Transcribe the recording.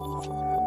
you